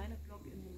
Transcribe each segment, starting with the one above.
kleine Block in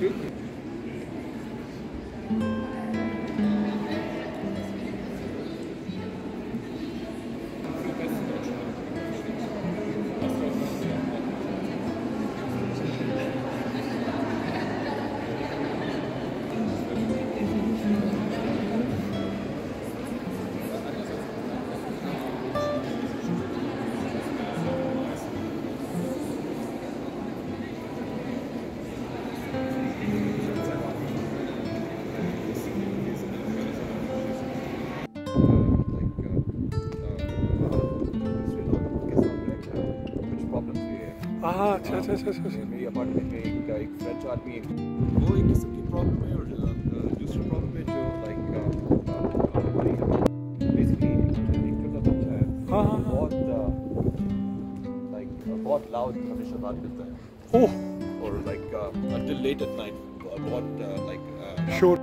Hindu अच्छा अच्छा अच्छा अच्छा अच्छा। मेरी अपार्टमेंट में एक एक फ्रेंच आदमी वो एक किस्म की प्रॉब्लम है और दूसरी प्रॉब्लम है जो लाइक बेसिकली एक छोटा बच्चा है। हाँ, हाँ, हाँ। बहुत लाइक बहुत लाउड हमेशा बात करता है। ओह। और like until late at night बहुत लाइक शोर